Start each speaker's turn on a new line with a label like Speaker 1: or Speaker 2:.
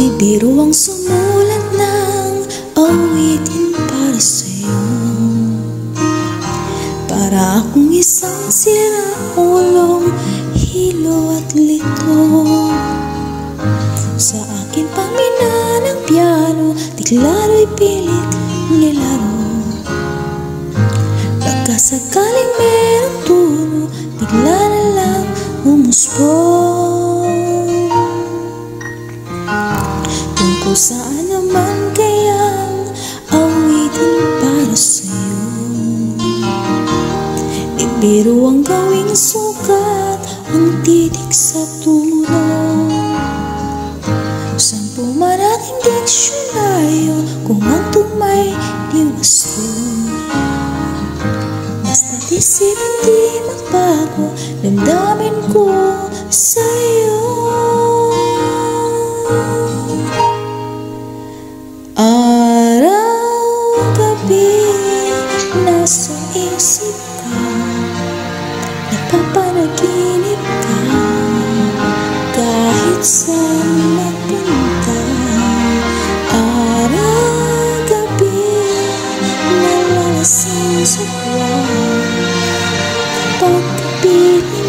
Speaker 1: Di biro ang sumulat ng awitin para sa'yo. Para akong isang sira ulong hilo at lito. Sa akin pamina ng piano Di pilit nilaro. Pagkasakaling merong tuno Bigla na lang umusbong Tungkol saan naman kayang awitin para sa'yo. Ibiro ang gawing sukat Ang titik sa tulo Sampu man aking diksyonaryo Kung ang tugmay di wasto Basta't isip di magbago Damdamin ko sa'yo 笑说话不必